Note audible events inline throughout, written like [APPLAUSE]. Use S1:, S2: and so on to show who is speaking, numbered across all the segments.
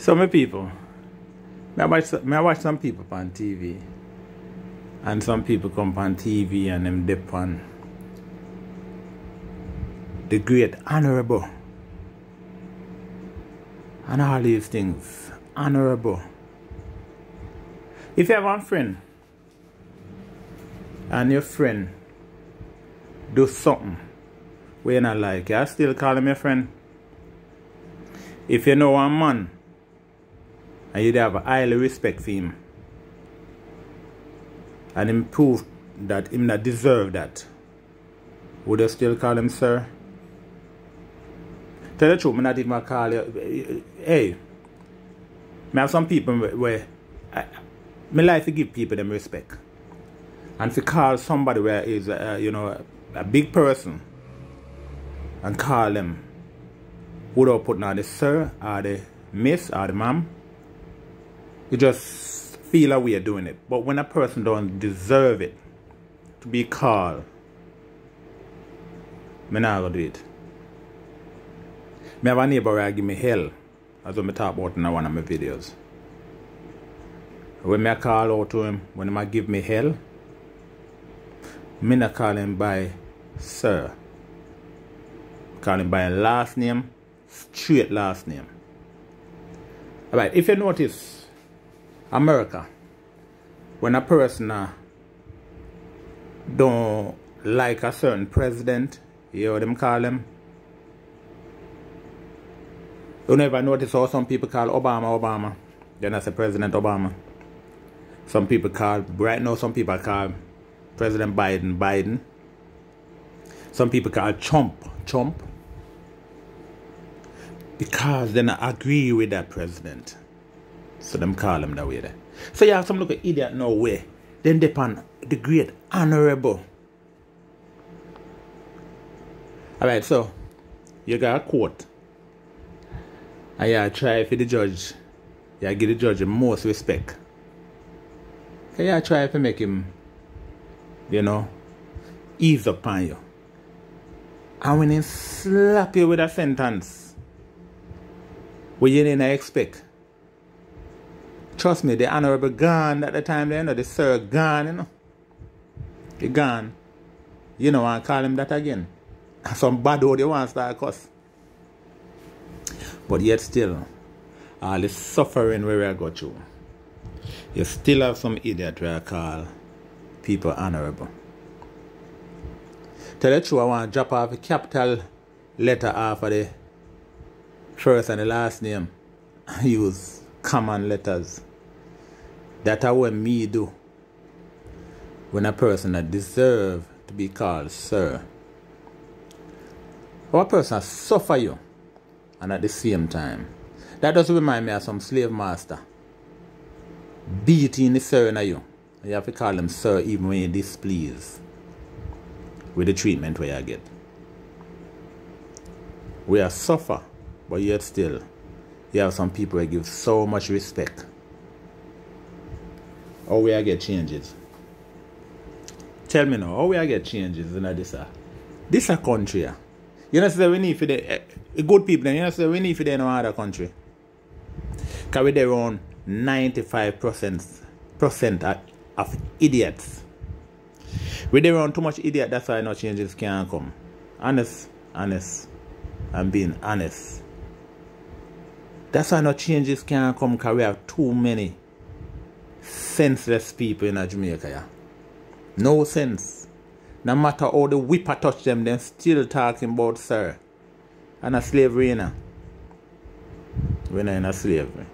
S1: So people, may I watch, may I watch some people on TV. And some people come on TV and them dip on the great honorable. And all these things. Honorable. If you have one friend and your friend do something where you not like, you still call him your friend. If you know one man and you'd have highly respect for him and him prove that him not deserve that, would you still call him sir? Tell the truth, me not even call you. Hey, me have some people where I, me like to give people them respect. And to call somebody where is, uh, you know, a big person and call them without putting on the sir or the miss or the ma'am, you just feel a way of doing it. But when a person don't deserve it to be called, me not gonna do it. Me have a neighbor who give me hell, as I talk about in one of my videos. When me call out to him, when he give me hell, me not call him by sir. Call him by last name, straight last name. Alright, if you notice, America, when a person uh, don't like a certain president, you know them call him? You never notice how some people call Obama Obama. Then I say President Obama. Some people call, right now some people call President Biden Biden. Some people call Trump Trump. Because they not agree with that president. So them call him that way there. So you have some look at idiot no way. Then depend the great honorable. Alright, so you got a court. and yeah, try for the judge. Yeah, give the judge the most respect. So yeah, try to make him, you know, ease up on you. And when he slap you with a sentence, what you didn't expect. Trust me, the honorable gone at the time, you know, the sir gone, you know. He gone. You know, I call him that again. [LAUGHS] Some bad word you want to start cuss. But yet still, all the suffering where I got through, you still have some idiot where I call people honorable. Tell the truth, I want to drop off a capital letter after the first and the last name. [LAUGHS] Use common letters. That's what me do. When a person that deserve to be called sir. Or a person suffer you and at the same time. That does remind me of some slave master. Beating the sir in you. You have to call them sir even when you're displeased with the treatment where you get. We are suffer, but yet still, you have some people that give so much respect. How we I get changes? Tell me now, how we I get changes in this? Uh, this a country. Uh, you know, say we need for the uh, good people, you know, say we need for the no other country. Because we're around 95% of, idiots. We're around too much idiot, that's why no changes can't come. Honest, honest. I'm being honest. That's why no changes can't come because we have too many senseless people in Jamaica. Yeah? No sense. No matter how the whipper touch them, they're still talking about sir. And a slavery, you know. We're not in a slavery. Eh.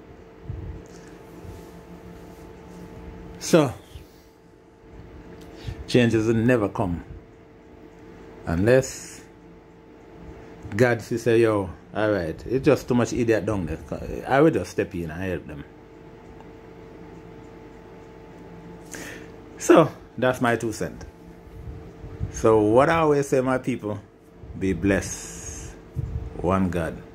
S1: So, changes will never come. Unless God say, yo, alright, it's just too much idiot down there. I will just step in and help them. So, that's my two cents. So, what I always say, my people, be blessed. One God.